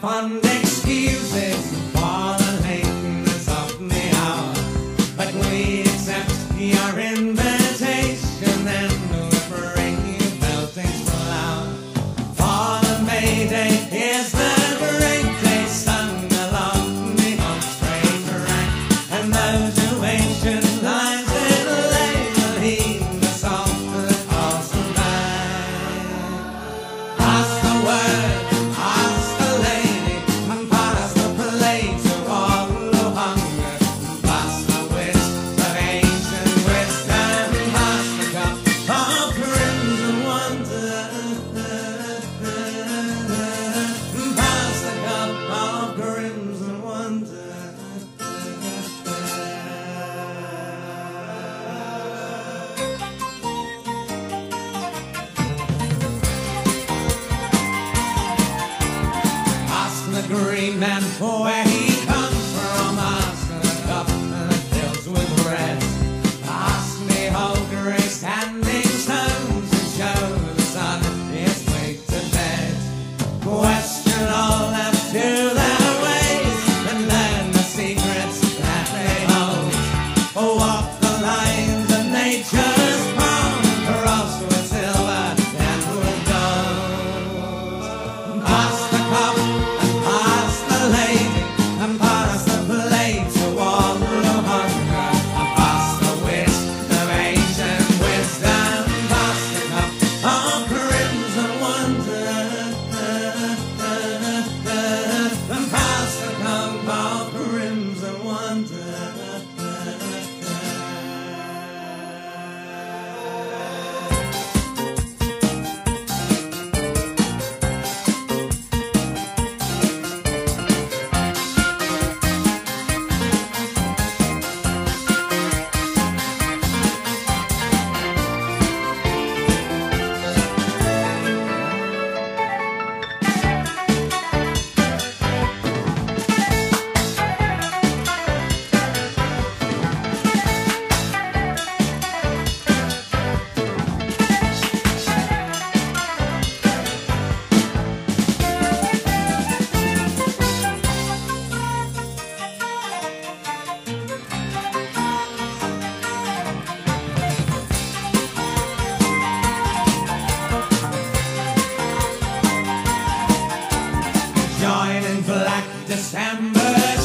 fond excuses for the length green man for where he comes. wine and black December.